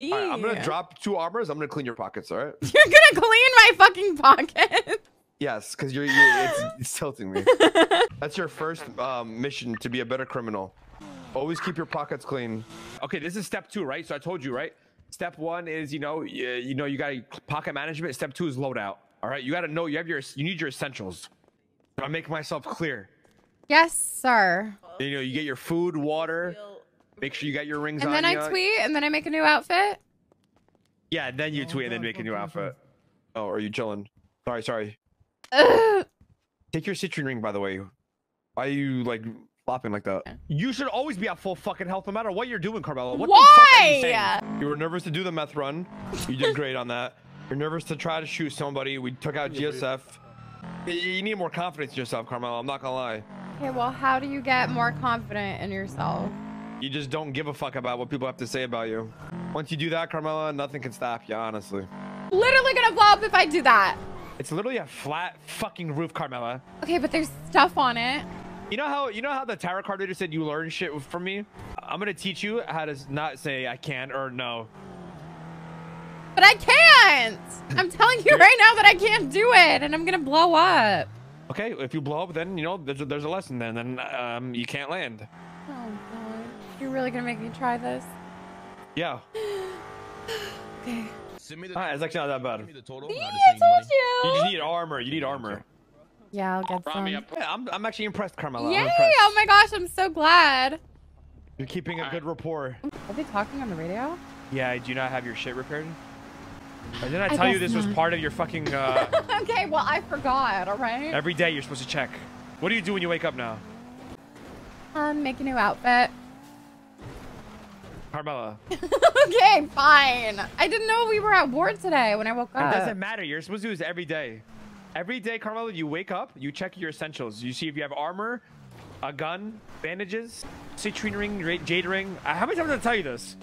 All right, I'm gonna drop two armors. I'm gonna clean your pockets. All right. You're gonna clean my fucking pocket. Yes, because you're, you're it's, it's tilting me. That's your first um, mission to be a better criminal. Always keep your pockets clean. Okay, this is step two, right? So I told you, right? Step one is you know you, you know you got pocket management. Step two is loadout. All right, you got to know you have your you need your essentials. I make myself clear. yes, sir. You know you get your food, water. Make sure you got your rings And on. And then I ya. tweet, and then I make a new outfit. Yeah, then you oh, tweet and then make a new outfit. Oh, are you chilling? Sorry, sorry. Ugh. Take your citrine ring, by the way. Why are you like flopping like that? You should always be at full fucking health, no matter what you're doing, Carmelo. What the fuck are you Why? saying? You were nervous to do the meth run. You did great on that. You're nervous to try to shoot somebody. We took out GSF. You need more confidence in yourself, Carmelo. I'm not gonna lie. Okay, well, how do you get more confident in yourself? You just don't give a fuck about what people have to say about you. Once you do that, Carmella, nothing can stop you, honestly. Literally gonna blow up if I do that. It's literally a flat fucking roof, Carmella. Okay, but there's stuff on it. You know how you know how the tarot card reader said you learn shit from me? I'm gonna teach you how to not say I can't or no. But I can't. I'm telling you right now that I can't do it, and I'm gonna blow up. Okay, if you blow up, then you know there's a, there's a lesson. Then then um you can't land. God, you're really gonna make me try this? Yeah, Okay. Send me the. Alright, it's actually not that bad. Send me the total. See, I'll just I send you told you. you just need armor. You need armor. Yeah, I'll get Round some. Yeah, I'm I'm actually impressed, Carmella. I'm Yay! impressed. Oh my gosh, I'm so glad. You're keeping a good rapport. Are they talking on the radio? Yeah, do you not have your shit repaired? Or didn't I I tell you guess this was part of your fucking uh okay, well I forgot. All right. every day you're supposed to check. What do you do when you wake up now? Um, make a new outfit. Carmella. okay, fine. I didn't know we were at war today when I woke up. It doesn't matter. You're supposed to do this every day. Every day, Carmelo, you wake up, you check your essentials. You see if you have armor, a gun, bandages, citrine ring, jade ring. Uh, How many times did I tell you this?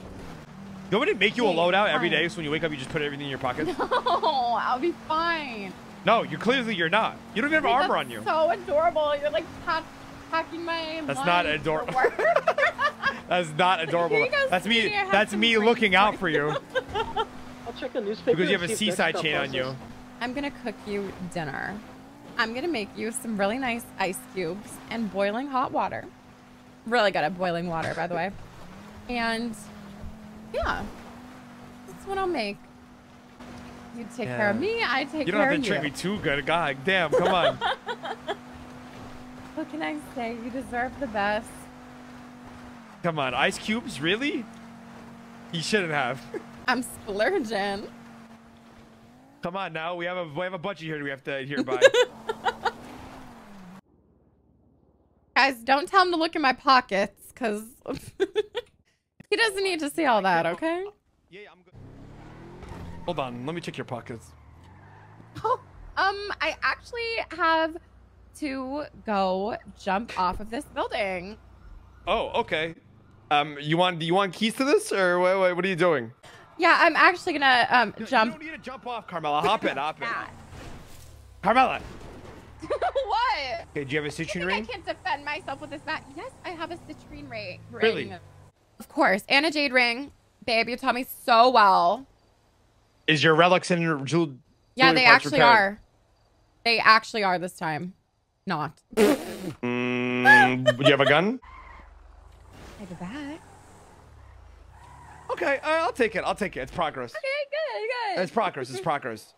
You want me make you a loadout every day, so when you wake up, you just put everything in your pockets? No, I'll be fine. No, you clearly you're not. You don't even have Wait, armor on you. So adorable. You're like pack, packing my. That's not lunch ador- for work. That's not adorable. That's me. me? I have That's me looking out for for you I'll check a newspaper. because you have a seaside chain on you. I'm gonna cook you dinner. I'm gonna make you some really nice ice cubes and boiling hot water. Really good at boiling water, by the way. And yeah, that's what I'll make. You take care of me. I take care of You You don't have to treat me too good. God damn, come on. What can I say? You deserve the best. Come on. Ice cubes? Really? You shouldn't have. I'm splurging. Come on now. We have a we have a budget here. We have to adhere by. Guys, don't tell him to look in my pockets, cause he doesn't need to see all that. Okay. yeah, I'm good. Hold on. Let me check your pockets. Oh, Um, I actually have to go jump off of this building. Oh, okay. Um, you want do you want keys to this or what? What, what are you doing? Yeah, I'm actually gonna um You jump. don't need to jump off, Carmella. Hop in. Hop in. Carmella. what? Okay. Do you have a citrine think I can't defend myself with this bat. Yes, I have a citrine ring. Really? Of course, and a jade ring. Babe, you taught me so well. Is your relics and your jewel? Yeah, they actually repaired? are. They actually are this time. Not. Mm, do you have a gun? A bag. Okay, right, I'll take it. I'll take it. It's progress. Okay, good, good. It's progress. It's progress.